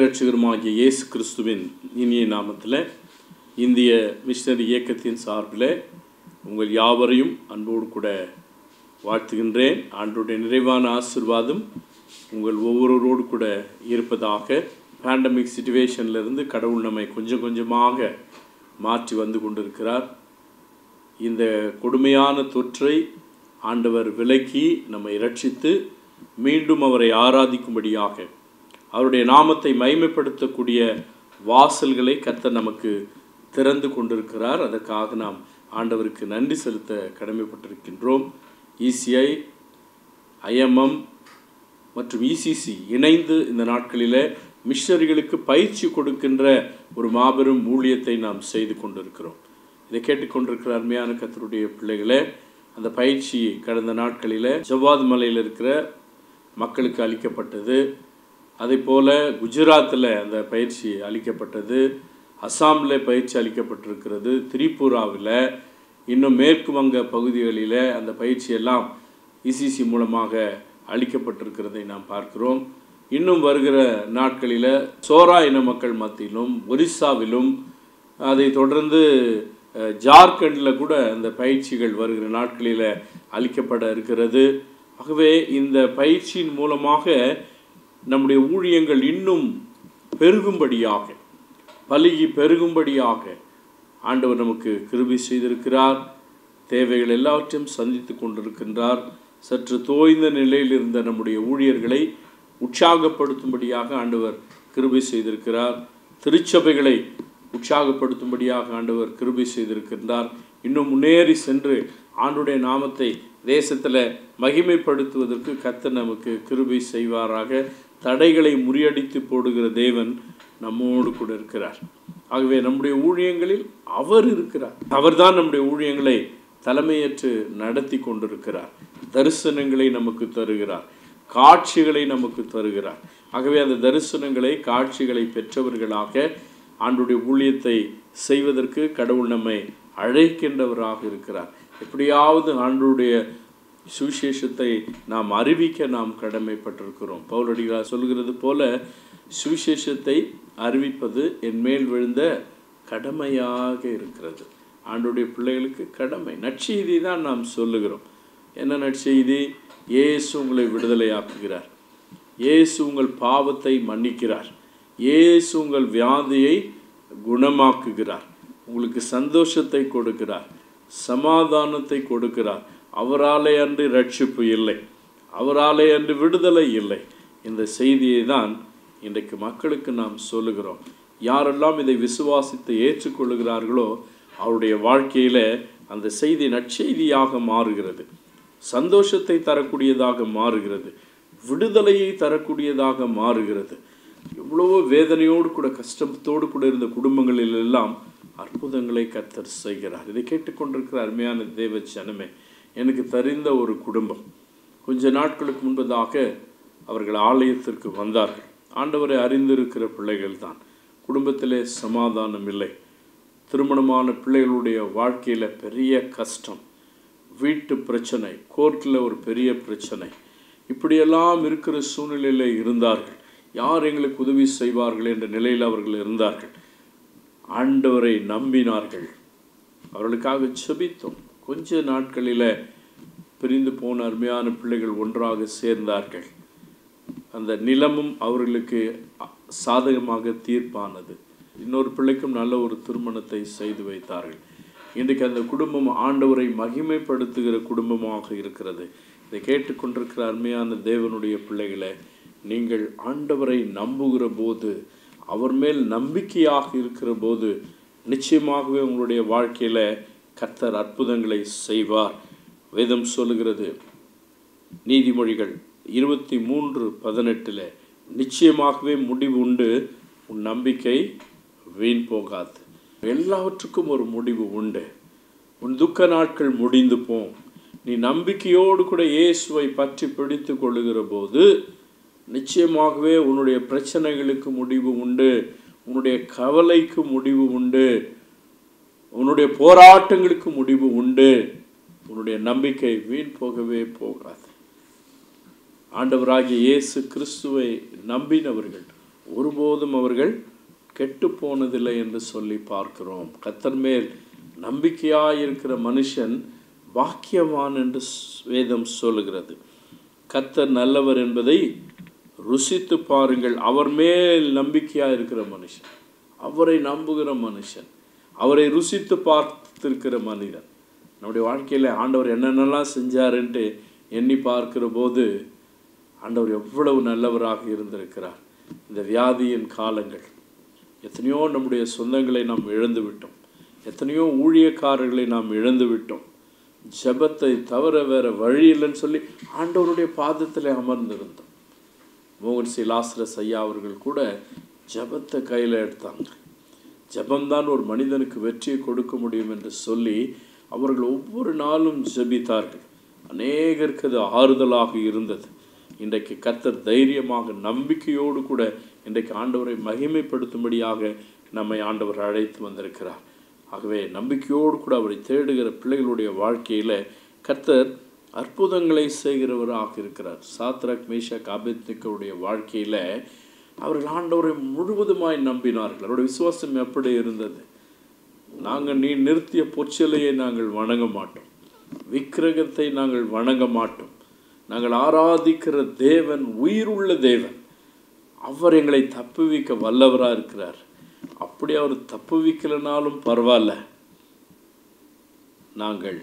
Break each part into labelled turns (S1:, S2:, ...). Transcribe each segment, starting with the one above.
S1: ஆண்டவரும் ரட்சகருமாகிய இயேசு கிறிஸ்துவின் இனிய நாமத்தில் இந்திய மிஷினரி இயக்கத்தின் சார்பில் உங்கள் யாவரையும் அன்போடு கூட வாழ்த்துகின்றேன். ஆண்டோடைய நிறைவான ஆசிர்வாதம் உங்கள் ஒவ்வொருவரோடு கூட இருப்பதாக பேண்டமிக் சுச்சுவேஷன்லேருந்து கடவுள் நம்மை கொஞ்சம் கொஞ்சமாக மாற்றி வந்து கொண்டிருக்கிறார். இந்த கொடுமையான தொற்றை ஆண்டவர் விலக்கி நம்மை ரட்சித்து மீண்டும் அவரை ஆராதிக்கும்படியாக அவருடைய நாமத்தை மைமைப்படுத்தக்கூடிய வாசல்களை கத்த நமக்கு திறந்து கொண்டிருக்கிறார். அதற்காக நாம் ஆண்டவருக்கு நன்றி செலுத்த கடமைப்பட்டிருக்கின்றோம். இசிஐ ஐஎம்எம் மற்றும் இசிசி இணைந்து இந்த நாட்களில் மிஷனரிகளுக்கு பயிற்சி கொடுக்கின்ற ஒரு மாபெரும் ஊழியத்தை நாம் செய்து கொண்டிருக்கிறோம். இதை கேட்டுக்கொண்டிருக்கிற அருமையான கத்தருடைய பிள்ளைகளே அந்த பயிற்சி கடந்த நாட்களில் ஜவ்வாது மலையில் இருக்கிற மக்களுக்கு அளிக்கப்பட்டது. அதே போல் குஜராத்தில் அந்த பயிற்சி அளிக்கப்பட்டது அஸ்ஸாமில் பயிற்சி அளிக்கப்பட்டிருக்கிறது திரிபுராவில் இன்னும் மேற்கு வங்க பகுதிகளில் அந்த பயிற்சி எல்லாம் இசிசி மூலமாக அளிக்கப்பட்டிருக்கிறதை நாம் பார்க்கிறோம். இன்னும் வருகிற நாட்களில் சோரா இன மக்கள் மத்தியிலும் ஒரிஸ்ஸாவிலும் அதை தொடர்ந்து ஜார்க்கண்டில் கூட அந்த பயிற்சிகள் வருகிற நாட்களில் அளிக்கப்பட இருக்கிறது. ஆகவே இந்த பயிற்சியின் மூலமாக நம்முடைய ஊழியங்கள் இன்னும் பெருகும்படியாக பலுகி பெருகும்படியாக ஆண்டவர் நமக்கு கிருபை செய்திருக்கிறார். தேவைகள் எல்லாவற்றையும் சந்தித்து கொண்டிருக்கின்றார். சற்று தோய்ந்த நிலையில் இருந்த நம்முடைய ஊழியர்களை உற்சாகப்படுத்தும்படியாக ஆண்டவர் கிருபை செய்திருக்கிறார். திருச்சபைகளை உற்சாகப்படுத்தும்படியாக ஆண்டவர் கிருபை செய்திருக்கின்றார். இன்னும் முன்னேறி சென்று ஆண்டுடைய நாமத்தை தேசத்தில் மகிமைப்படுத்துவதற்கு கர்த்தர் நமக்கு கிருபை செய்வாராக. தடைகளை முறியடித்து போடுகிற தேவன் நம்மோடு கூட இருக்கிறார். ஆகவே நம்முடைய ஊழியங்களில் அவர் இருக்கிறார். அவர்தான் நம்முடைய ஊழியங்களை தலைமையேற்று நடத்தி கொண்டிருக்கிறார். தரிசனங்களை நமக்கு தருகிறார். காட்சிகளை நமக்கு தருகிறார். ஆகவே அந்த தரிசனங்களை காட்சிகளை பெற்றவர்களாக ஆண்டுடைய ஊழியத்தை செய்வதற்கு கடவுள் நம்மை அழைக்கின்றவராக இருக்கிறார். எப்படியாவது ஆண்டுடைய சுவிசேஷத்தை நாம் அறிவிக்க நாம் கடமைப்பட்டிருக்கிறோம். பவுலடிகளார் சொல்கிறது போல சுவிசேஷத்தை அறிவிப்பது என் மேல் விழுந்த கடமையாக இருக்கிறது. ஆண்டுடைய பிள்ளைகளுக்கு கடமை. நற்செய்தி தான் நாம் சொல்லுகிறோம். என்ன நற்செய்தி? இயேசு உங்களை விடுதலையாக்குகிறார். இயேசு உங்கள் பாவத்தை மன்னிக்கிறார். இயேசு உங்கள் வியாதியை குணமாக்குகிறார். உங்களுக்கு சந்தோஷத்தை கொடுக்கிறார். சமாதானத்தை கொடுக்கிறார். அவராலே அன்று ரட்சிப்பு இல்லை. அவராலே அன்று விடுதலை இல்லை. இந்த செய்தியை தான் இன்றைக்கு மக்களுக்கு நாம் சொல்லுகிறோம். யாரெல்லாம் இதை விசுவாசித்து ஏற்றுக்கொள்ளுகிறார்களோ அவருடைய வாழ்க்கையில் அந்த செய்தி நற்செய்தியாக மாறுகிறது. சந்தோஷத்தை தரக்கூடியதாக மாறுகிறது. விடுதலையை தரக்கூடியதாக மாறுகிறது. எவ்வளவோ வேதனையோடு கூட கஷ்டத்தோடு கூட இருந்த குடும்பங்களில் எல்லாம் அற்புதங்களை கத்தர் செய்கிறார். இதை கேட்டுக்கொண்டிருக்கிற அருமையான தேவ ஜனமே எனக்கு தெரிந்த ஒரு குடும்பம். கொஞ்ச நாட்களுக்கு முன்பதாக அவர்கள் ஆலயத்திற்கு வந்தார்கள். ஆண்டவரை அறிந்திருக்கிற பிள்ளைகள் தான் குடும்பத்திலே சமாதானம் இல்லை. திருமணமான பிள்ளைகளுடைய வாழ்க்கையில் பெரிய கஷ்டம். வீட்டு பிரச்சனை கோர்ட்டில் ஒரு பெரிய பிரச்சனை. இப்படியெல்லாம் இருக்கிற சூழ்நிலையில் இருந்தார்கள். யார் எங்களுக்கு உதவி செய்வார்கள் என்ற நிலையில் அவர்கள் இருந்தார்கள். ஆண்டவரை நம்பினார்கள். அவர்களுக்காக செபித்தோம். கொஞ்ச நாட்களில் பிரிந்து போன அருமையான பிள்ளைகள் ஒன்றாக சேர்ந்தார்கள். அந்த நிலமும் அவர்களுக்கு சாதகமாக தீர்ப்பானது. இன்னொரு பிள்ளைக்கும் நல்ல ஒரு திருமணத்தை செய்து வைத்தார்கள். இன்றைக்கு அந்த குடும்பம் ஆண்டவரை மகிமைப்படுத்துகிற குடும்பமாக இருக்கிறது. இதை கேட்டுக்கொண்டிருக்கிற அருமையான தேவனுடைய பிள்ளைகளை நீங்கள் ஆண்டவரை நம்புகிற போது அவர் மேல் நம்பிக்கையாக இருக்கிற போது நிச்சயமாகவே உங்களுடைய வாழ்க்கையில் கர்த்தர் அற்புதங்களை செய்வார். வேதம் சொல்லுகிறது நீதிமொழிகள் இருபத்தி மூன்று பதினெட்டில் நிச்சயமாகவே முடிவு உண்டு உன் நம்பிக்கை வீண் போகாது. எல்லாவற்றுக்கும் ஒரு முடிவு உண்டு. உன் துக்க நாட்கள் முடிந்து போம். நீ நம்பிக்கையோடு கூட இயேசுவை பற்றி பிடித்து கொள்ளுகிற போது நிச்சயமாகவே உன்னுடைய பிரச்சனைகளுக்கு முடிவு உண்டு உன்னுடைய கவலைக்கு முடிவு உண்டு உன்னுடைய போராட்டங்களுக்கு முடிவு உண்டு. உன்னுடைய நம்பிக்கை வீண் போகவே போகாது. ஆண்டவராகிய இயேசு கிறிஸ்துவை நம்பினவர்கள் ஒருபோதும் அவர்கள் கெட்டு போனதில்லை என்று சொல்லி பார்க்கிறோம். கத்தர் மேல் நம்பிக்கையாயிருக்கிற மனுஷன் பாக்கியவான் என்று வேதம் சொல்லுகிறது. கத்தர் நல்லவர் என்பதை ருசித்து பாருங்கள். அவர் மேல் நம்பிக்கையாக இருக்கிற மனுஷன் அவரை நம்புகிற மனுஷன் அவரை ருசித்து பார்த்திருக்கிற மனிதன். நம்முடைய வாழ்க்கையில் ஆண்டவர் என்னென்னலாம் செஞ்சாருன்ட்டு எண்ணி பார்க்கிற போது ஆண்டவர் எவ்வளவு நல்லவராக இருந்திருக்கிறார். இந்த வியாதியின் காலங்கள். எத்தனையோ நம்முடைய சொந்தங்களை நாம் இழந்து விட்டோம். எத்தனையோ ஊழியக்காரர்களை நாம் இழந்து விட்டோம். ஜெபத்தை தவிர வேறு வழி இல்லைன்னு சொல்லி ஆண்டவருடைய பாதத்தில் அமர்ந்திருந்தோம். மோகன் சி. லாஸ்ரஸ் ஐயா அவர்கள் கூட ஜெபத்தை கையில் எடுத்தாங்க. ஜபம்தான் ஒரு மனிதனுக்கு வெற்றியை கொடுக்க முடியும் என்று சொல்லி அவர்கள் ஒவ்வொரு நாளும் ஜெபித்தார்கள். அநேகருக்கு அது ஆறுதலாக இருந்தது. இன்றைக்கு கர்த்தர் தைரியமாக நம்பிக்கையோடு கூட இன்றைக்கு ஆண்டவரை மகிமைப்படுத்தும்படியாக நம்மை ஆண்டவர் அழைத்து வந்திருக்கிறார். ஆகவே நம்பிக்கையோடு கூட அவரை தேடுகிற பிள்ளைகளுடைய வாழ்க்கையில் கர்த்தர் அற்புதங்களை செய்கிறவராக இருக்கிறார். சாத்ரக் மேஷக் ஆபேத்னிக்கருடைய வாழ்க்கையில் அவர்கள் ஆண்டவரை முழுவதுமாய் நம்பினார்கள். அவருடைய விசுவாசம் எப்படி இருந்தது. நாங்கள் நீ நிறுத்திய பொச்சலையை நாங்கள் வணங்க மாட்டோம். விக்கிரகத்தை நாங்கள் வணங்க மாட்டோம். நாங்கள் ஆராதிக்கிற தேவன் உயிருள்ள தேவன் அவர் எங்களை தப்புவிக்க வல்லவராக இருக்கிறார். அப்படி அவர் தப்புவிக்கலைனாலும் பரவாயில்ல. நாங்கள்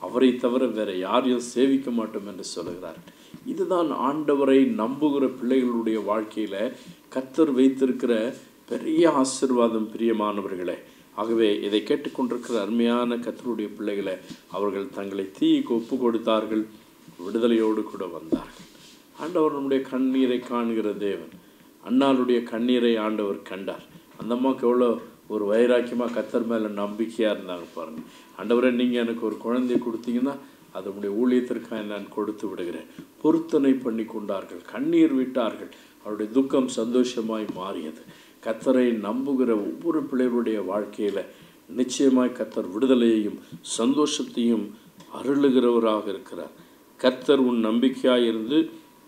S1: அவரை தவிர வேறு யாரையும் சேவிக்க மாட்டோம் என்று சொல்கிறார்கள் இதுதான் ஆண்டவரை நம்புகிற பிள்ளைகளுடைய வாழ்க்கையில் கத்தர் வைத்திருக்கிற பெரிய ஆசிர்வாதம் பிரியமானவர்களே. ஆகவே இதை கேட்டுக்கொண்டிருக்கிற அருமையான கத்தருடைய பிள்ளைகளை அவர்கள் தங்களை தீக்கு ஒப்பு கொடுத்தார்கள் விடுதலையோடு கூட வந்தார்கள். ஆண்டவர் நம்முடைய கண்ணீரை காண்கிற தேவன் அண்ணாளுடைய கண்ணீரை ஆண்டவர் கண்டார். அந்த அம்மாவுக்கு எவ்வளோ ஒரு வைராக்கியமாக கத்தர் மேலே நம்பிக்கையாக இருந்தாங்க பாருங்கள் ஆண்டவரே நீங்கள் எனக்கு ஒரு குழந்தைய கொடுத்தீங்கன்னா அதனுடைய ஊழியத்திற்காக நான் கொடுத்து விடுகிறேன். பொருத்தனை பண்ணி கொண்டார்கள் கண்ணீர் விட்டார்கள். அவருடைய துக்கம் சந்தோஷமாய் மாறியது. கத்தரை நம்புகிற ஒவ்வொரு பிள்ளைகளுடைய வாழ்க்கையில் நிச்சயமாய் கத்தர் விடுதலையையும் சந்தோஷத்தையும் அருளுகிறவராக இருக்கிறார். கத்தர் உன் நம்பிக்கையாக இருந்து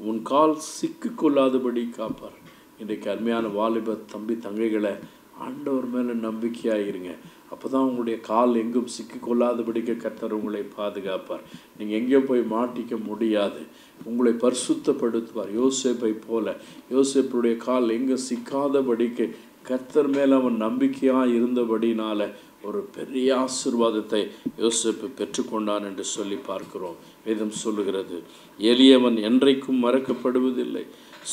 S1: உன் கால் சிக்கிக்கொள்ளாதபடி காப்பார். இன்றைக்கு அருமையான வாலிப தம்பி தங்கைகளை ஆண்டவர் மேலே நம்பிக்கையாக இருங்க. அப்போ தான் உங்களுடைய கால் எங்கும் சிக்கிக்கொள்ளாதபடிக்கு கர்த்தர் உங்களை பாதுகாப்பார். நீங்கள் எங்கேயோ போய் மாட்டிக்க முடியாது. உங்களை பரிசுத்தப்படுத்துவார். யோசேப்பை போல. யோசேப்புடைய கால் எங்கே சிக்காதபடிக்கு கர்த்தர் மேலே அவன் நம்பிக்கையாக இருந்தபடினால ஒரு பெரிய ஆசிர்வாதத்தை யோசிப்பு பெற்றுக்கொண்டான் என்று சொல்லி பார்க்கிறோம். வேதம் சொல்லுகிறது எளியவன் என்றைக்கும் மறக்கப்படுவதில்லை.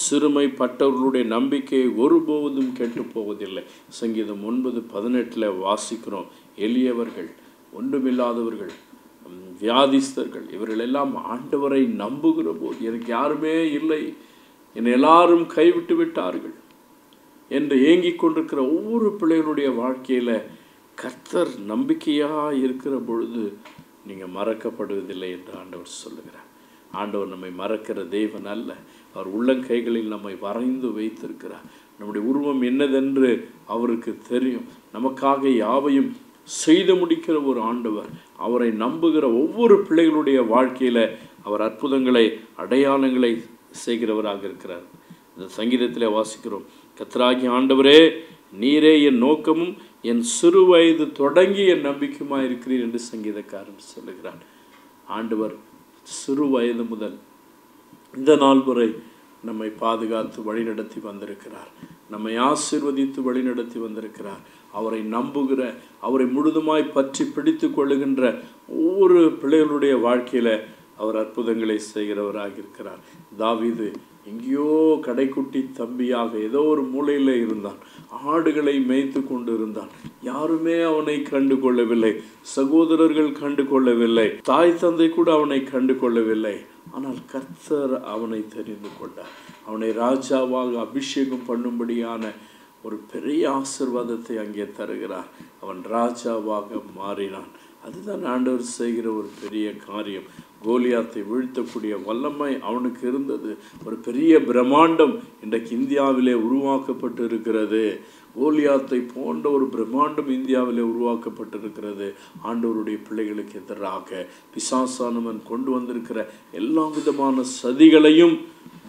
S1: சிறுமைப்பட்டவர்களுடைய நம்பிக்கை ஒருபோதும் கெட்டு போவதில்லை சங்கீதம் ஒன்பது பதினெட்டில் வாசிக்கிறோம். எளியவர்கள் ஒன்றுமில்லாதவர்கள் வியாதிஸ்தர்கள் இவர்கள் எல்லாம் ஆண்டவரை நம்புகிற போது எனக்கு யாருமே இல்லை. என்னை எல்லாரும் கைவிட்டு விட்டார்கள் என்று ஏங்கிக் கொண்டிருக்கிற ஒவ்வொரு பிள்ளைகளுடைய வாழ்க்கையில் கர்த்தர் நம்பிக்கையாக இருக்கிற பொழுது நீங்கள் மறக்கப்படுவதில்லை என்று ஆண்டவர் சொல்லுகிறார். ஆண்டவர் நம்மை மறக்கிற தேவன் அல்ல. அவர் உள்ளங்கைகளில் நம்மை வரைந்து வைத்திருக்கிறார். நம்முடைய உருவம் என்னதென்று அவருக்கு தெரியும். நமக்காக யாவையும் செய்து முடிக்கிற ஒரு ஆண்டவர் அவரை நம்புகிற ஒவ்வொரு பிள்ளைகளுடைய வாழ்க்கையில் அவர் அற்புதங்களை அடையாளங்களை செய்கிறவராக இருக்கிறார். இந்த சங்கீதத்திலே வாசிக்கிறோம். கத்ராகி ஆண்டவரே நீரே என் நோக்கமும் என் சிறு வயது தொடங்கி என் நம்பிக்கையுமாக இருக்கிறீர் என்று சங்கீதக்காரன் சொல்லுகிறார் ஆண்டவர் சிறு வயது முதல் இந்த நாள் வரை நம்மை பாதுகாத்து வழிநடத்தி வந்திருக்கிறார். நம்மை ஆசீர்வதித்து வழிநடத்தி வந்திருக்கிறார். அவரை நம்புகிற அவரை முழுதுமாய் பற்றி பிடித்து கொள்ளுகின்ற ஒவ்வொரு பிள்ளைகளுடைய வாழ்க்கையில் அவர் அற்புதங்களை செய்கிறவராக இருக்கிறார். தாவிது எங்கேயோ கடைக்குட்டி தம்பியாக ஏதோ ஒரு மூலையில் இருந்தான். ஆடுகளை மேய்த்து கொண்டு இருந்தான் யாருமே அவனை கண்டு கொள்ளவில்லை. சகோதரர்கள் கண்டு கொள்ளவில்லை. தாய் தந்தை கூட அவனை கண்டு கொள்ளவில்லை. ஆனால் கர்த்தர் அவனை தெரிந்து கொண்டார். அவனை ராஜாவாக அபிஷேகம் பண்ணும்படியான ஒரு பெரிய ஆசிர்வாதத்தை அங்கே தருகிறார். அவன் ராஜாவாக மாறினான். அதுதான் ஆண்டவர் செய்கிற ஒரு பெரிய காரியம். கோலியாத்தை வீழ்த்தக்கூடிய வல்லமை அவனுக்கு இருந்தது. ஒரு பெரிய பிரம்மாண்டம் இன்றைக்கு இந்தியாவிலே உருவாக்கப்பட்டு இருக்கிறது கோலியாத்தை போன்ற ஒரு பிரம்மாண்டம் இந்தியாவிலே உருவாக்கப்பட்டிருக்கிறது. ஆண்டவருடைய பிள்ளைகளுக்கு எதிராக பிசாசானவன் கொண்டு வந்திருக்கிற எல்லா விதமான சதிகளையும்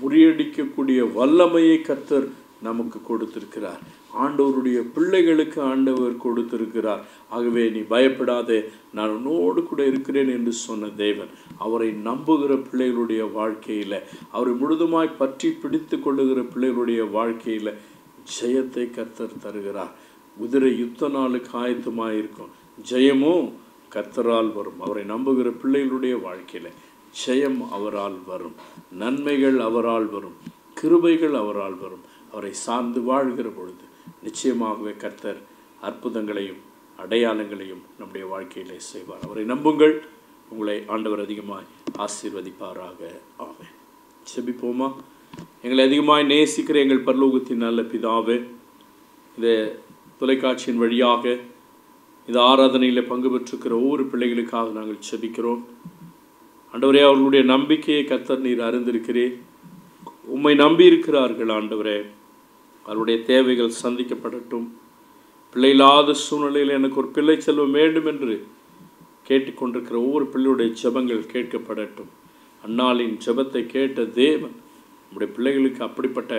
S1: முறியடிக்கக்கூடிய வல்லமையை கத்தர் நமக்கு கொடுத்திருக்கிறார். ஆண்டவருடைய பிள்ளைகளுக்கு ஆண்டவர் கொடுத்திருக்கிறார். ஆகவே நீ பயப்படாதே நான் உன்னோடு கூட இருக்கிறேன் என்று சொன்ன தேவன் அவரை நம்புகிற பிள்ளைகளுடைய வாழ்க்கையில் அவரை முழுதுமாய் பற்றி பிடித்து கொள்ளுகிற பிள்ளைகளுடைய வாழ்க்கையில் ஜெயத்தை கத்தர் தருகிறார். குதிரை யுத்த நாளுக்கு ஆயத்தமாக இருக்கும் ஜெயமும் கர்த்தரால் வரும். அவரை நம்புகிற பிள்ளைகளுடைய வாழ்க்கையில் ஜெயம் அவரால் வரும். நன்மைகள் அவரால் வரும். கிருபைகள் அவரால் வரும். அவரை சார்ந்து வாழ்கிற பொழுது நிச்சயமாகவே கர்த்தர் அற்புதங்களையும் அடையாளங்களையும் நம்முடைய வாழ்க்கையிலே செய்வார். அவரை நம்புங்கள். உங்களை ஆண்டவர் அதிகமாய் ஆசீர்வதிப்பாராக. ஆமென். செபிப்போமா எங்களை அதிகமாக நேசிக்கிற எங்கள் பரலோகத்தின் நல்ல பிதாவே இந்த தொலைக்காட்சியின் வழியாக இந்த ஆராதனையில் பங்கு பெற்றிருக்கிற ஒவ்வொரு பிள்ளைகளுக்காக நாங்கள் செபிக்கிறோம். ஆண்டவரே அவர்களுடைய நம்பிக்கையை கத்தர் நீர் அறிந்திருக்கிறே உம்மை நம்பி இருக்கிறார்கள் ஆண்டவரே. அவருடைய தேவைகள் சந்திக்கப்படட்டும். பிள்ளை இல்லாத சூழ்நிலையில் எனக்கு ஒரு பிள்ளை செல்வம் வேண்டும் என்று கேட்டுக்கொண்டிருக்கிற ஒவ்வொரு பிள்ளையுடைய ஜெபங்கள் கேட்கப்படட்டும். அன்னாளின் ஜபத்தை கேட்ட தேவன் நம்முடைய பிள்ளைகளுக்கு அப்படிப்பட்ட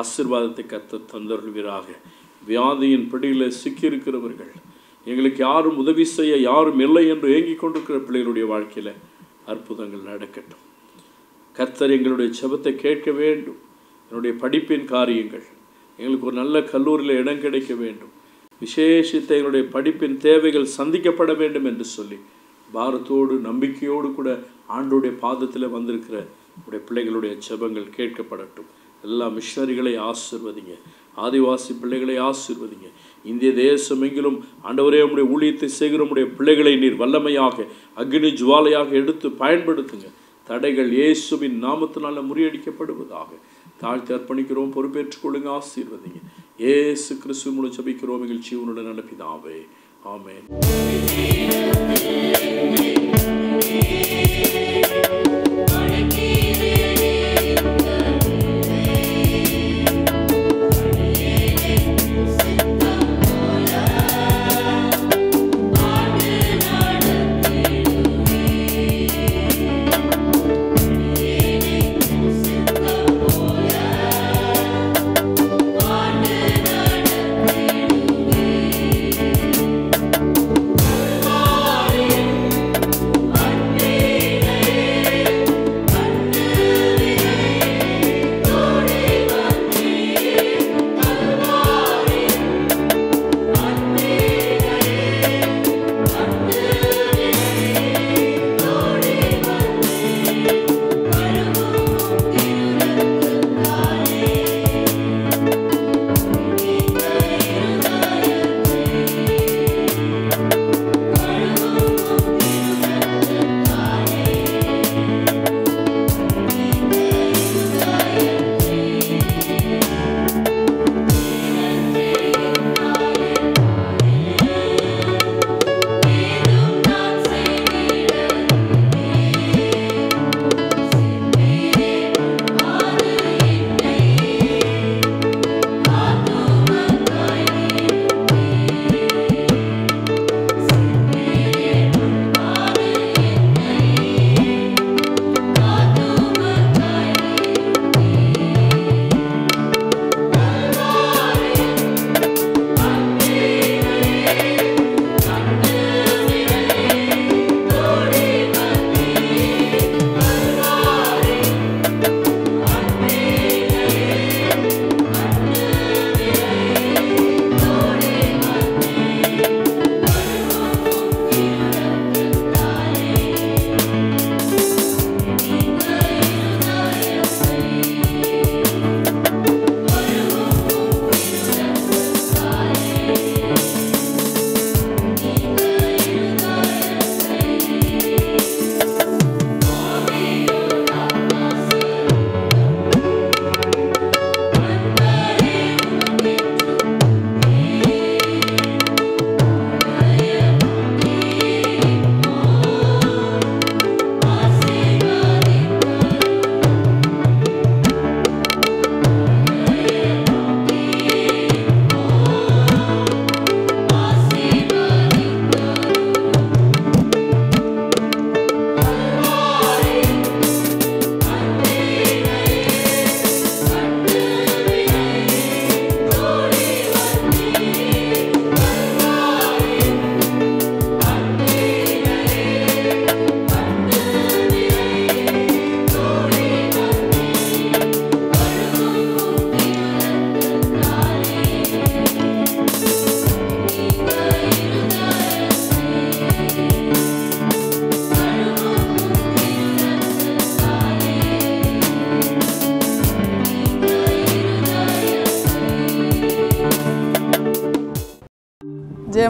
S1: ஆசீர்வாதத்தை கத்த தந்தருள்வீராக. வியாதியின் பிடியில் சிக்கியிருக்கிறவர்கள் எங்களுக்கு யாரும் உதவி செய்ய யாரும் இல்லை என்று ஏங்கிக் கொண்டிருக்கிற பிள்ளைகளுடைய வாழ்க்கையில் அற்புதங்கள் நடக்கட்டும். கர்த்தர் எங்களுடைய செபத்தை கேட்க வேண்டும். என்னுடைய படிப்பின் காரியங்கள் எங்களுக்கு ஒரு நல்ல கல்லூரியில் இடம் கிடைக்க வேண்டும். விசேஷித்த எங்களுடைய படிப்பின் தேவைகள் சந்திக்கப்பட வேண்டும் என்று சொல்லி பாரத்தோடு நம்பிக்கையோடு கூட ஆண்டோடைய பாதத்தில் வந்திருக்கிற உங்களுடைய பிள்ளைகளுடைய ஜெபங்கள் கேட்கப்படட்டும். எல்லா மிஷனரிகளை ஆசிர்வதிங்க. ஆதிவாசி பிள்ளைகளை ஆசிர்வதிங்க. இந்திய தேசம் எங்கிலும் ஆண்டவரே உடைய ஊழியத்தை செய்கிற உடைய பிள்ளைகளை நீர் வல்லமையாக அக்னி ஜுவாலையாக எடுத்து பயன்படுத்துங்க. தடைகள் இயேசுவின் நாமத்தினால முறியடிக்கப்படுவதாக. தாழ்த்தி அர்ப்பணிக்கிறோம் பொறுப்பேற்றுக் கொள்ளுங்க ஆசீர்வதிங்க. ஏசு கிறிஸ்து மூலம் ஜபிக்கிறோம் எங்கள் ஜீவனுடன் நடப்பிதாவே ஆமென்.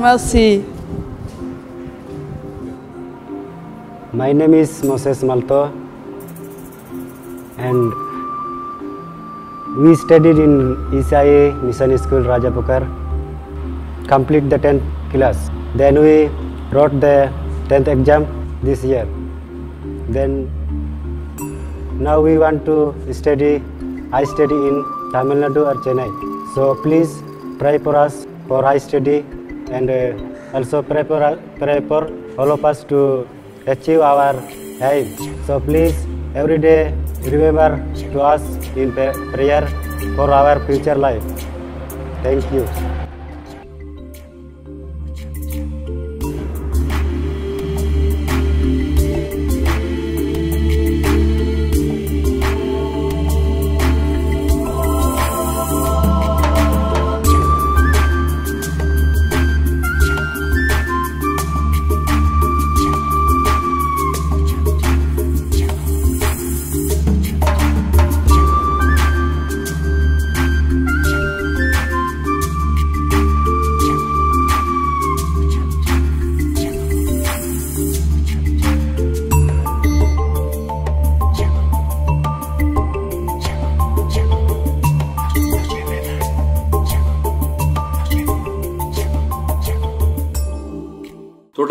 S2: Merci.
S3: My name is Moses Malto and we studied in Isai Mission School Rajapukar, complete the 10th class. Then we wrote the 10th exam this year. Then now we want to study, I study in Tamil Nadu or Chennai. So please pray for us for high study and uh, also pray for, all of us to achieve our aim. So please every day remember to us in prayer for our future life. Thank you.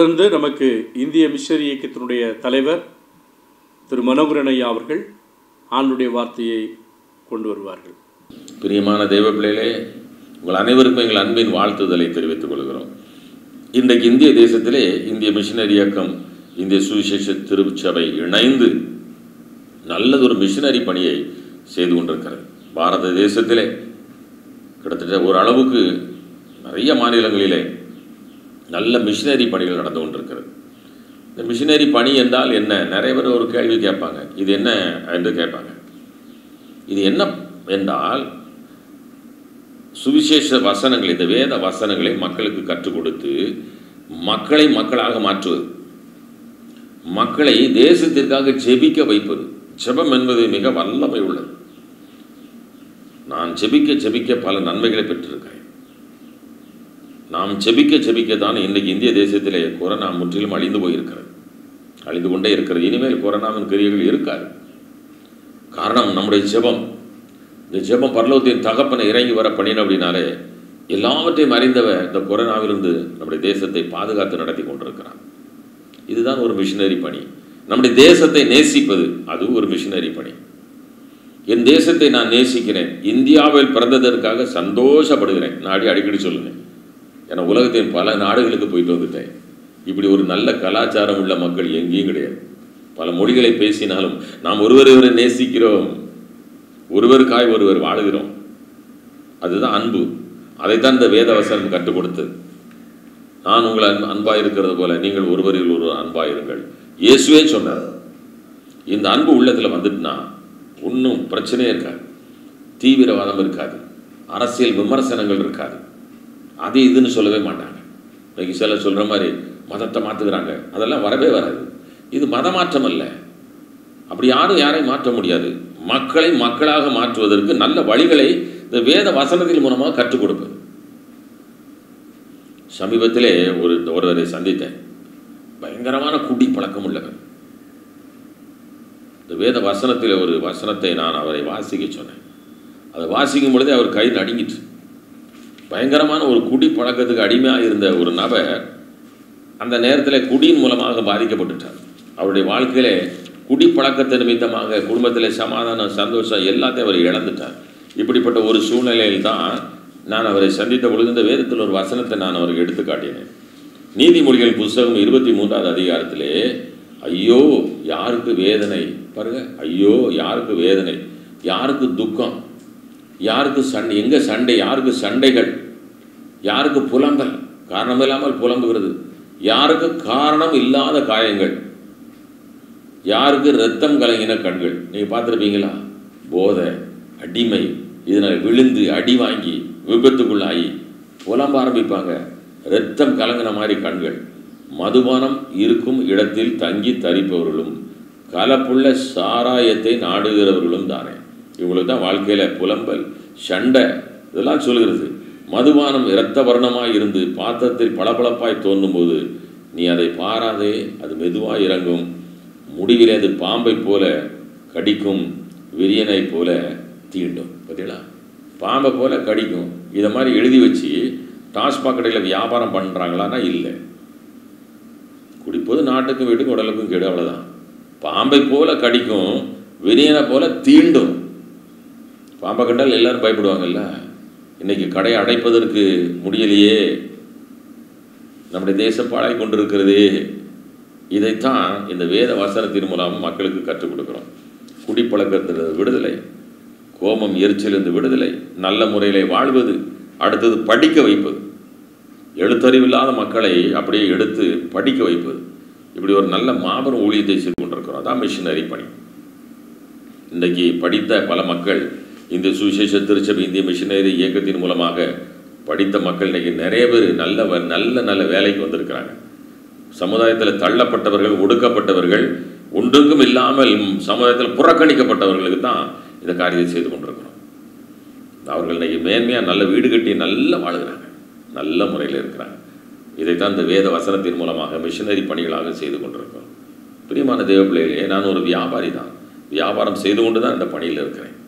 S1: தொடர்ந்து நமக்கு இந்திய missionary இயக்கத்தினுடைய தலைவர் திரு மனோகரன் ஐயா அவர்கள் ஆண்டுடைய வார்த்தையை கொண்டு வருவார்கள்.
S4: பிரியமான தெய்வ பிள்ளைகளே உங்கள் அனைவருக்கும் எங்கள் அன்பின் வாழ்த்துதலை தெரிவித்துக் கொள்கிறோம். இன்றைக்கு இந்திய தேசத்திலே இந்திய மிஷினரி இயக்கம் இந்திய சுவிசேஷ திருச்சபை இணைந்து நல்லதொரு மிஷினரி பணியை செய்து கொண்டிருக்கிறது. பாரத தேசத்திலே கிட்டத்தட்ட ஒரு அளவுக்கு நிறைய மாநிலங்களிலே நல்ல மிஷினரி பணிகள் நடந்து கொண்டிருக்கிறது. இந்த மிஷினரி பணி என்றால் என்ன? நிறைய பேர் ஒரு கேள்வி கேட்பாங்க. இது என்ன என்று கேட்பாங்க. இது என்ன என்றால் சுவிசேஷ வசனங்கள் இந்த வேத வசனங்களை மக்களுக்கு கற்றுக் கொடுத்து மக்களை மக்களாக மாற்றுவது. மக்களை தேசத்திற்காக ஜெபிக்க வைப்பது. ஜெபம் என்பது மிக வல்லமை உள்ளது. நான் ஜெபிக்க ஜெபிக்க பல நன்மைகளை பெற்றிருக்கிறேன். நாம் ஜெபிக்க செபிக்கத்தான் தான் இன்றைக்கு இந்திய தேசத்திலே கொரோனா முற்றிலும் அழிந்து போயிருக்கிறது. அழிந்து கொண்டே இருக்கிறது. இனிமேல் கொரோனாவின் கிரியைகள் இருக்காது. காரணம் நம்முடைய ஜெபம். இந்த ஜெபம் பரலோகத்தின் தகப்பனை இறங்கி வர பண்ணின அப்படின்னாலே எல்லாவற்றையும் அறிந்தவர் இந்த கொரோனாவிலிருந்து நம்முடைய தேசத்தை பாதுகாத்து நடத்தி கொண்டிருக்கிறான் இதுதான் ஒரு மிஷினரி பணி. நம்முடைய தேசத்தை நேசிப்பது அது ஒரு மிஷினரி பணி. என் தேசத்தை நான் நேசிக்கிறேன். இந்தியாவில் பிறந்ததற்காக சந்தோஷப்படுகிறேன். நான் அடி அடிக்கடி சொல்லுங்கள் ஏன்னா உலகத்தின் பல நாடுகளுக்கு போயிட்டு வந்துட்டேன். இப்படி ஒரு நல்ல கலாச்சாரம் உள்ள மக்கள் எங்கேயும் கிடையாது. பல மொழிகளை பேசினாலும் நாம் ஒருவரை ஒருவரை நேசிக்கிறோம். ஒருவருக்காய் ஒருவர் வாழுகிறோம். அதுதான் அன்பு. அதைத்தான் இந்த வேத வசனம் கற்றுக் கொடுத்தது. நான் உங்கள் அன்பு அன்பாக இருக்கிறது போல நீங்கள் ஒருவரில் ஒருவர் அன்பாக இருங்கள். இயேசுவே சொன்னார் இந்த அன்பு உள்ளத்தில் வந்துட்டுனா ஒன்றும் பிரச்சனையே இருக்காது. தீவிரவாதம் இருக்காது. அரசியல் விமர்சனங்கள் இருக்காது. அது இதுன்னு சொல்லவே மாட்டாங்க. இன்னைக்கு சில சொல்கிற மாதிரி மதத்தை மாற்றுக்கிறாங்க அதெல்லாம் வரவே வராது. இது மத மாற்றம் அல்ல அப்படி யாரும் யாரையும் மாற்ற முடியாது. மக்களை மக்களாக மாற்றுவதற்கு நல்ல வழிகளை இந்த வேத வசனத்தின் மூலமாக கற்றுக் கொடுப்பது. சமீபத்திலே ஒரு ஒருவரை சந்தித்தேன். பயங்கரமான குடி பழக்கம் உள்ளவர். இந்த வேத வசனத்தில் ஒரு வசனத்தை நான் அவரை வாசிக்க சொன்னேன். அதை வாசிக்கும் பொழுதே அவர் கை நடுங்கிட்டு பயங்கரமான ஒரு குடி பழக்கத்துக்கு அடிமையாக இருந்த ஒரு நபர் அந்த நேரத்தில் குடியின் மூலமாக பாதிக்கப்பட்டுட்டார். அவருடைய வாழ்க்கையிலே குடி பழக்கத்தை நிமித்தமாக குடும்பத்தில் சமாதானம் சந்தோஷம் எல்லாத்தையும் அவர் இழந்துட்டார். இப்படிப்பட்ட ஒரு சூழ்நிலையில் தான் நான் அவரை சந்தித்த பொழுது இந்த வேதத்தில் ஒரு வசனத்தை நான் அவருக்கு எடுத்து காட்டினேன். நீதிமொழிகள் புஸ்தகம் இருபத்தி மூன்றாவது அதிகாரத்திலே ஐயோ யாருக்கு வேதனை? பாருங்க ஐயோ யாருக்கு வேதனை? யாருக்கு துக்கம்? யாருக்கு சண்டை எங்கே சண்டை யாருக்கு சண்டைகள் யாருக்கு புலம்பல்? காரணம் இல்லாமல் புலம்புகிறது. யாருக்கு காரணம் இல்லாத காயங்கள்? யாருக்கு ரத்தம் கலங்கின கண்கள்? நீங்கள் பார்த்துருப்பீங்களா? போதை அடிமை இதனால் விழுந்து அடி வாங்கி விபத்துக்குள்ளாகி புலம்ப ஆரம்பிப்பாங்க. ரத்தம் கலங்கின மாதிரி கண்கள். மதுபானம் இருக்கும் இடத்தில் தங்கி தரிப்பவர்களும் கலப்புள்ள சாராயத்தை நாடுகிறவர்களும் தானே. இவங்களுக்கு தான் வாழ்க்கையில் புலம்பல் சண்டை இதெல்லாம் சொல்லுகிறது மதுபானம் இரத்த வர்ணமாய் இருந்து பாத்திரத்தில் பளபளப்பாய் தோன்றும்போது நீ அதை பாராதே அது மெதுவாக இறங்கும். முடிவிலே அது பாம்பை போல கடிக்கும் விரியனை போல தீண்டும். பார்த்தீங்களா? பாம்பை போல கடிக்கும். இதை மாதிரி எழுதி வச்சு டாஸ்மாக் கடையில் வியாபாரம் பண்ணுறாங்களான்னா இல்லை. குடிப்போது நாட்டுக்கும் வீட்டுக்கும் உடலுக்கும் கேடு அவ்வளோதான் பாம்பை போல கடிக்கும் விரியனை போல தீண்டும். பாம்பை கண்டால் எல்லோரும் பயப்படுவாங்கல்ல? இன்றைக்கி கடையை அடைப்பதற்கு முடியலையே. நம்முடைய தேசம் பாழாய் கொண்டிருக்கிறதே. இதைத்தான் இந்த வேத வசனத்தின் மூலம் மக்களுக்கு கற்றுக் கொடுக்குறோம். குடிப்பழக்கத்திலிருந்து விடுதலை கோபம் எரிச்சலிருந்து விடுதலை நல்ல முறையிலே வாழ்வது அடுத்தது படிக்க வைப்பது. எழுத்தறிவில்லாத மக்களை அப்படியே எடுத்து படிக்க வைப்பது. இப்படி ஒரு நல்ல மாபெரும் ஊழியத்தை செய்து கொண்டிருக்கிறோம். அதான் மிஷினரி பணி. இன்றைக்கு படித்த பல மக்கள் இந்த சுவிசேஷ திருச்சபை இந்திய மிஷினரி இயக்கத்தின் மூலமாக படித்த மக்கள் இன்றைக்கி நிறைய பேர் நல்ல வ- நல்ல நல்ல வேலைக்கு வந்திருக்கிறாங்க. சமுதாயத்தில் தள்ளப்பட்டவர்கள் ஒடுக்கப்பட்டவர்கள் ஒன்றுக்கும் இல்லாமல் சமுதாயத்தில் புறக்கணிக்கப்பட்டவர்களுக்கு தான் இந்த காரியத்தை செய்து கொண்டிருக்கிறோம். அவர்கள் இன்றைக்கி மேன்மையாக நல்ல வீடு கட்டி நல்லா வாழுகிறாங்க. நல்ல முறையில் இருக்கிறாங்க. இதைத்தான் இந்த வேத வசனத்தின் மூலமாக மிஷினரி பணிகளாக செய்து கொண்டிருக்கிறோம். பிரியமான தேவ பிள்ளைகளே நான் ஒரு வியாபாரி தான். வியாபாரம் செய்து கொண்டு தான் இந்த பணியில் இருக்கிறேன்.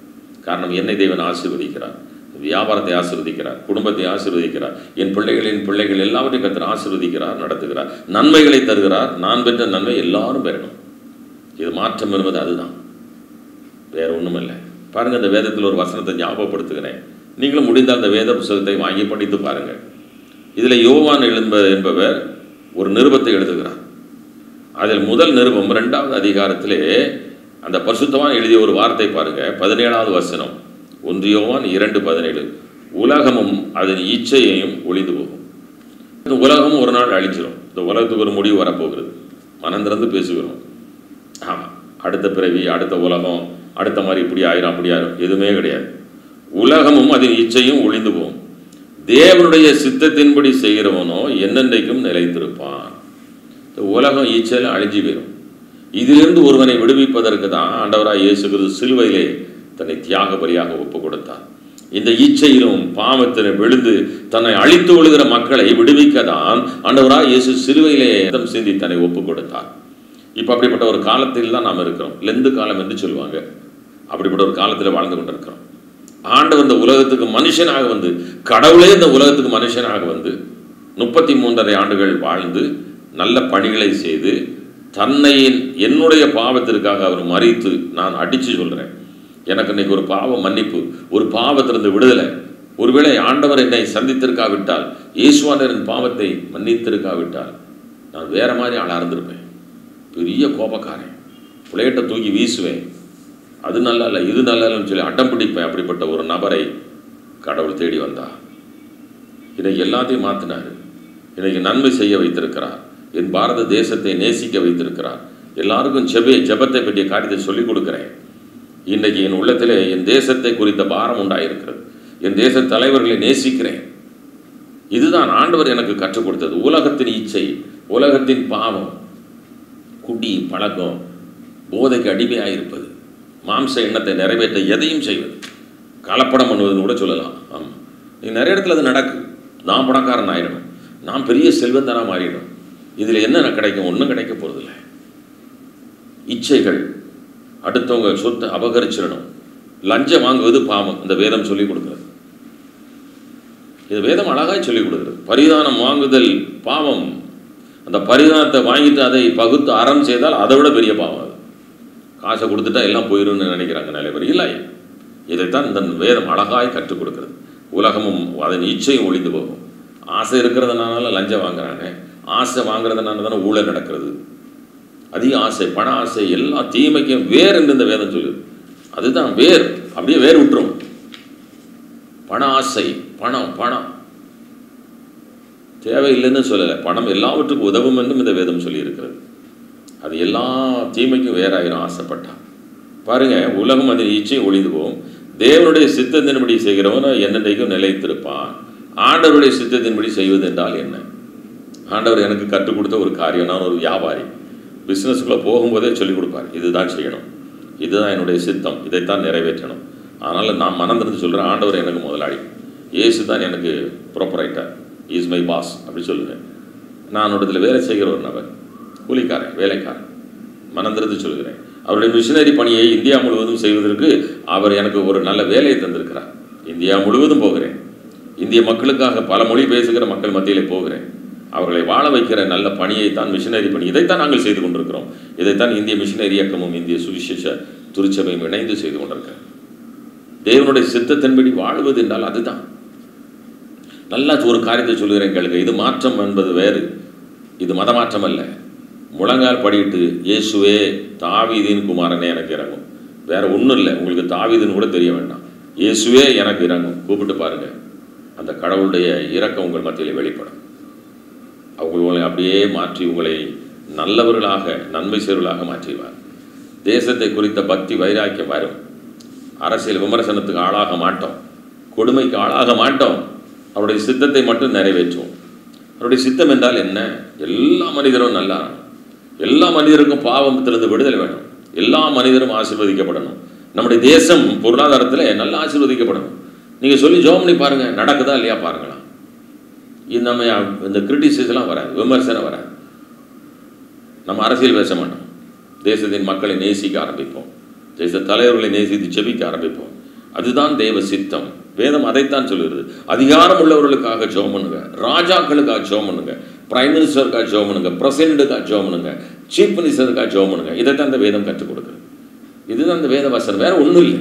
S4: காரணம் என்னை தேவன் ஆசீர்வதிக்கிறார். வியாபாரத்தை ஆசீர்வதிக்கிறார் குடும்பத்தை ஆசீர்வதிக்கிறார் என் பிள்ளைகளின் பிள்ளைகள் எல்லாவற்றையும் கத்திர ஆசீர்வதிக்கிறார் நடத்துகிறார். நன்மைகளை தருகிறார். நான் பெற்ற நன்மை எல்லாரும் பெறணும். இது மாற்றம் என்பது அதுதான். வேற ஒன்றும் இல்லை பாருங்க இந்த வேதத்தில் ஒரு வசனத்தை ஞாபகப்படுத்துகிறேன். நீங்களும் முடிந்தால் அந்த வேத புஸ்தகத்தை வாங்கி படித்து பாருங்கள். இதில் யோவான் எழும்ப என்பவர் ஒரு நிருபத்தை எழுதுகிறார். அதில் முதல் நிருபம் ரெண்டாவது அதிகாரத்திலே அந்த பரிசுத்தவான் எழுதிய ஒரு வார்த்தை பாருங்க. பதினேழாவது வசனம். ஒன்று யோவான் இரண்டு பதினேழு. உலகமும் அதன் இச்சையையும் ஒளிந்து போகும். இந்த உலகமும் ஒரு நாள் அழிஞ்சிடும் இந்த உலகத்துக்கு ஒரு முடிவு வரப்போகிறது. மனம் திறந்து பேசுகிறோம். ஆமாம் அடுத்த பிறவி அடுத்த உலகம் அடுத்த மாதிரி இப்படி ஆயிரும் அப்படி ஆயிரும். எதுவுமே கிடையாது. உலகமும் அதன் இச்சையும் ஒளிந்து போகும். தேவனுடைய சித்தத்தின்படி செய்கிறவனோ என்னென்றைக்கும் நிலைத்திருப்பான். இந்த உலகம் ஈச்சையில் அழிஞ்சு போயிடும் இதிலிருந்து ஒருவனை விடுவிப்பதற்கு தான் ஆண்டவராய் இயேசு கிறிஸ்து சிலுவையிலே தன்னை தியாக பலியாக ஒப்பு கொடுத்தார் இந்த இச்சையிலும் பாவத்திலும் விழுந்து தன்னை அழித்து விழுகிற மக்களை விடுவிக்க தான் ஆண்டவராய் இயேசு சிலுவையிலே ரத்தம் சிந்தி தன்னை ஒப்பு கொடுத்தார் இப்போ அப்படிப்பட்ட ஒரு காலத்தில் தான் நாம் இருக்கிறோம். லெந்து காலம் என்று சொல்லுவாங்க. அப்படிப்பட்ட ஒரு காலத்தில் வாழ்ந்து கொண்டிருக்கிறோம். ஆண்டவர் இந்த உலகத்துக்கு மனுஷனாக வந்து கடவுளே இந்த உலகத்துக்கு மனுஷனாக வந்து முப்பத்தி மூன்றரை ஆண்டுகள் வாழ்ந்து நல்ல பணிகளை செய்து தன்னை என்னுடைய பாவத்திற்காக அவர் மறித்து நான் அடித்து சொல்கிறேன் எனக்கு இன்னைக்கு ஒரு பாவ மன்னிப்பு ஒரு பாவத்திலிருந்து விடுதலை. ஒருவேளை ஆண்டவர் என்னை சந்தித்திருக்காவிட்டால் இயேசுவானர் என் பாவத்தை மன்னித்திருக்காவிட்டால் நான் வேற மாதிரி ஆளாக இருந்திருப்பேன். பெரிய கோபக்காரன். பிளேட்டை தூக்கி வீசுவேன். அது நல்லா இல்லை இது நல்லா இல்லைன்னு சொல்லி அடம் பிடிப்பேன். அப்படிப்பட்ட ஒரு நபரை கடவுள் தேடி வந்தா. இதை எல்லாத்தையும் மாற்றினார் இன்னைக்கு நன்மை செய்ய வைத்திருக்கிறார். என் பாரத தேசத்தை நேசிக்க வைத்திருக்கிறார். எல்லாருக்கும் ஜெபே ஜெபத்தை பற்றிய காரியத்தை சொல்லிக் கொடுக்குறேன். இன்றைக்கு என் உள்ளத்தில் என் தேசத்தை குறித்த பாரம் உண்டாயிருக்கிறது. என் தேச தலைவர்களை நேசிக்கிறேன். இதுதான் ஆண்டவர் எனக்கு கற்றுக் கொடுத்தது. உலகத்தின் இச்சை உலகத்தின் பாவம் குடி பழக்கம் போதைக்கு அடிமையாயிருப்பது மாம்ச எண்ணத்தை நிறைவேற்ற எதையும் செய்வது. கலப்படம் பண்ணுவதுன்னு கூட சொல்லலாம். ஆமாம் நிறைய இடத்துல அது நடக்கு. நான் பணக்காரன் ஆயிடணும். நான் பெரிய செல்வந்தனாக மாறிடணும். இதில் என்ன கிடைக்கும்? ஒன்றும் கிடைக்க போகிறதில்ல இச்சைகள். அடுத்தவங்க சொத்தை அபகரிச்சிடணும். லஞ்சம் வாங்குவது பாவம் இந்த வேதம் சொல்லிக் கொடுக்குறது. இது வேதம் அழகாய் சொல்லிக் கொடுக்குறது. பரிதானம் வாங்குதல் பாவம். அந்த பரிதானத்தை வாங்கிட்டு அதை பகுத்து அறம் செய்தால் அதை விட பெரிய பாவம் அது. காசை கொடுத்துட்டா எல்லாம் போயிடும்னு நினைக்கிறாங்க நிறைய பேர். இல்லை. இதைத்தான் இந்த வேதம் அழகாய் கற்றுக் கொடுக்குறது. உலகமும் அதன் இச்சையும் ஒழிந்து போகும். ஆசை இருக்கிறதுனால லஞ்சம் வாங்குறாங்க. ஆசை வாங்குறதுனால தானே? ஊழல் நடக்கிறது. அதிக ஆசை பண ஆசை எல்லா தீமைக்கும் வேர் என்று இந்த வேதம் சொல்லுது. அதுதான் வேர். அப்படியே வேர் விட்டுரும். பண ஆசை பணம் பணம். தேவையில்லைன்னு சொல்லலை. பணம் எல்லாவற்றுக்கும் உதவும் என்றும் இந்த வேதம் சொல்லியிருக்கிறது. அது எல்லா தீமைக்கும் வேறாயிரும் ஆசைப்பட்டான் பாருங்க உலகம் அதன் இச்சை ஒழிந்து போகும் தேவனுடைய சித்தத்தின்படி செய்கிறவன் என்னென்றைக்கும் நிலைத்திருப்பான். ஆண்டவருடைய சித்தத்தின்படி செய்வது என்றால் என்ன? ஆண்டவர் எனக்கு கற்றுக் கொடுத்த ஒரு காரியம். நான் ஒரு வியாபாரி. பிஸ்னஸ்க்குள்ளே போகும்போதே சொல்லிக் கொடுப்பார். இதுதான் செய்யணும். இதுதான் என்னுடைய சித்தம். இதைத்தான் நிறைவேற்றணும். அதனால் நான் மனம் திறந்து சொல்கிறேன் ஆண்டவர் எனக்கு முதலாளி. ஏசு தான் எனக்கு ப்ரொப்பரைட்டர் இஸ் மை பாஸ் அப்படி சொல்லுவேன். நான் இடத்துல வேலை செய்கிற ஒரு நபர். கூலிக்காரன் வேலைக்காரன். மனந்திருந்து சொல்கிறேன் அவருடைய மிஷினரி பணியை இந்தியா முழுவதும் செய்வதற்கு அவர் எனக்கு ஒரு நல்ல வேலையை தந்திருக்கிறார். இந்தியா முழுவதும் போகிறேன். இந்திய மக்களுக்காக பல மொழி பேசுகிற மக்கள் மத்தியிலே போகிறேன். அவர்களை வாழ வைக்கிற நல்ல பணியை தான் மிஷினரி பணி. இதைத்தான் நாங்கள் செய்து கொண்டிருக்கிறோம். இதைத்தான் இந்திய மிஷினரி இயக்கமும் இந்திய சுவிசேஷ திருச்சபையும் இணைந்து செய்து கொண்டிருக்கிறேன் தேவனுடைய சித்தத்தின்படி வாழ்வது என்றால் அதுதான். நல்லா ஒரு காரியத்தை சொல்கிறேன் கேளுங்க. இது மாற்றம் என்பது வேறு. இது மதமாற்றம் அல்ல முழங்கால் படிட்டு இயேசுவே தாவீதின் குமாரனே எனக்கு இறங்கும். வேற ஒன்றும் இல்லை. உங்களுக்கு தாவீதுன்னு கூட தெரிய வேண்டாம். இயேசுவே எனக்கு இறங்கும். கூப்பிட்டு பாருங்க. அந்த கடவுளுடைய இறக்கம் உங்கள் மத்தியில் வெளிப்படும். உங்களை அப்படியே மாற்றி உங்களை நல்லவர்களாக நன்மை சேர்வர்களாக மாற்றிடுவார். தேசத்தை குறித்த பக்தி வைராக்கியம் வரும். அரசியல் விமர்சனத்துக்கு ஆளாக மாட்டோம். கொடுமைக்கு ஆளாக மாட்டோம். அவருடைய சித்தத்தை மட்டும் நிறைவேற்றுவோம். அவருடைய சித்தம் என்றால் என்ன? எல்லா மனிதரும் நல்லா எல்லா மனிதருக்கும் பாவத்திலிருந்து விடுதலை வேணும். எல்லா மனிதரும் ஆசீர்வதிக்கப்படணும். நம்முடைய தேசம் பொருளாதாரத்தில் நல்லா ஆசீர்வதிக்கப்படணும். நீங்கள் சொல்லி ஜோம் பண்ணி பாருங்கள் நடக்குதா இல்லையா பாருங்களா இது நம்ம இந்த கிரிட்டிசிஸ்லாம் வராது விமர்சனம் வராது. நம்ம அரசியல் பேச மாட்டோம். தேசத்தின் மக்களை நேசிக்க ஆரம்பிப்போம். தேச தலைவர்களை நேசித்து ஜெபிக்க ஆரம்பிப்போம். அதுதான் தேவ சித்தம். வேதம் அதைத்தான் சொல்லுகிறது. அதிகாரம் உள்ளவர்களுக்காக ஜோமனுங்க பண்ணுங்க. ராஜாக்களுக்காக ஜெபம் பண்ணுங்க. பிரைம் மினிஸ்டருக்காக ஜெபம் பண்ணுங்க. பிரசிடென்ட்டுக்காக ஜெபம் பண்ணுங்க. சீஃப் மினிஸ்டருக்காக ஜெபம் பண்ணுங்க. இதைத்தான் இந்த வேதம் கற்றுக் கொடுக்குது. இதுதான் இந்த வேத வசனம். வேற ஒன்றும் இல்லை.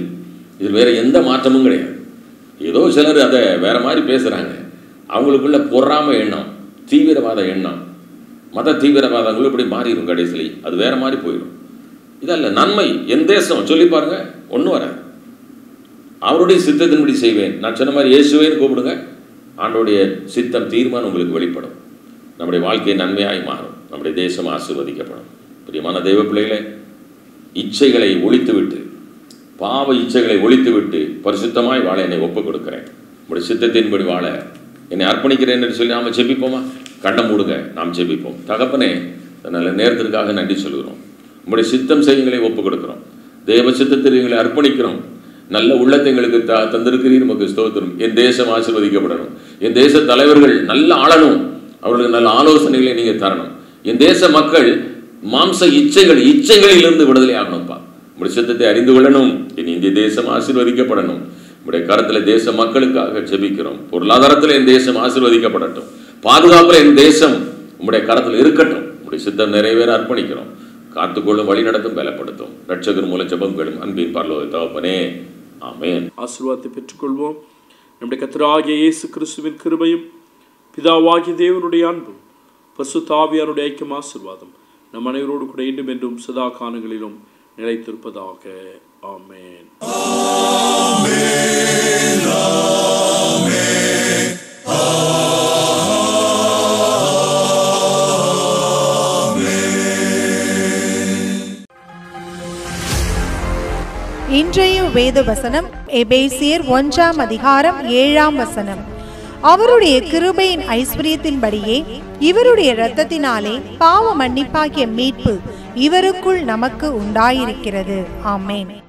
S4: இது வேற எந்த மாற்றமும் கிடையாது. ஏதோ சிலர் அதை வேற மாதிரி பேசுகிறாங்க அவங்களுக்குள்ள பொறாம எண்ணம் தீவிரவாத எண்ணம். மத தீவிரவாதங்களும் இப்படி மாறிடும் கடைசியில். அது வேற மாதிரி போயிடும் இதல்ல நன்மை என் தேசம். சொல்லி பாருங்க ஒன்றும் வராது. அவருடைய சித்தத்தின்படி செய்வேன். நான் சொன்ன மாதிரி இயேசுவேன்னு கூப்பிடுங்க. ஆண்டோடைய சித்தம் தீர்மானம் உங்களுக்கு வெளிப்படும். நம்முடைய வாழ்க்கை நன்மையாய் மாறும். நம்முடைய தேசம் ஆசிர்வதிக்கப்படும். பிரியமான தெய்வ பிள்ளைகளே இச்சைகளை ஒழித்துவிட்டு பாவ இச்சைகளை ஒழித்துவிட்டு பரிசுத்தமாய் வாழ என்னை ஒப்புக் கொடுக்கிறேன் உங்களுடைய சித்தத்தின்படி வாழ என்னை அர்ப்பணிக்கிறேன் என்று சொல்லி நாம ஜெபிப்போமா? கண்டம் மூடுங்க நாம் ஜெபிப்போம். தகப்பனே நல்ல நேரத்திற்காக நன்றி சொல்கிறோம் உங்களுடைய சித்தம் செய்யுங்களை ஒப்புக் கொடுக்கிறோம் தேவ சித்தத்தில் எங்களை அர்ப்பணிக்கிறோம். நல்ல உள்ளத்தை எங்களுக்கு த தந்திருக்கிறீர். நமக்கு ஸ்தோத்திரம். என் தேசம் ஆசீர்வதிக்கப்படணும். என் தேச தலைவர்கள் நல்ல ஆளணும். அவர்களுக்கு நல்ல ஆலோசனைகளை நீங்கள் தரணும். என் தேச மக்கள் மாம்ச இச்சைகள் இச்சைகளிலிருந்து விடுதலை ஆகணும்ப்பா. உங்களுடைய சித்தத்தை அறிந்து கொள்ளணும். என் இந்திய தேசம் ஆசீர்வதிக்கப்படணும். உடைய கரத்தில் தேச மக்களுக்காக ஜெபிக்கிறோம். பொருளாதாரத்தில் என் தேசம் ஆசீர்வதிக்கப்படட்டும். பாதுகாப்பில் என் தேசம் உங்களுடைய கரத்தில் இருக்கட்டும். உங்களுடைய சித்தம் நிறைவேற அர்ப்பணிக்கிறோம். காத்துக்கொள்ளும் வழி நடத்தும் பலப்படுத்தும். ரட்சகர் மூல ஜெபங்களும் அன்பின் பார்லோக தகப்பனே. ஆமேன்.
S1: ஆசீர்வாதத்தை பெற்றுக்கொள்வோம். நம்முடைய கத்தராகிய இயேசு கிறிஸ்துவின் கிருபையும் பிதாவாகிய தேவனுடைய அன்பும் பசுத்தாவியாருடைய ஐக்கியம் ஆசீர்வாதம் நம் அனைவரோடு கூட இன்றும் என்றும் சதா காலங்களிலும் நிலைத்திருப்பதாக. ஆமென்
S2: இன்றைய வேத வசனம் எபேசியர் ஒன்றாம் அதிகாரம் ஏழாம் வசனம். அவருடைய கிருபையின் ஐஸ்வர்யத்தின்படியே இவருடைய இரத்தத்தினாலே பாவ மன்னிப்பாகிய மீட்பு இவருக்குள் நமக்கு உண்டாயிருக்கிறது. ஆமேன்.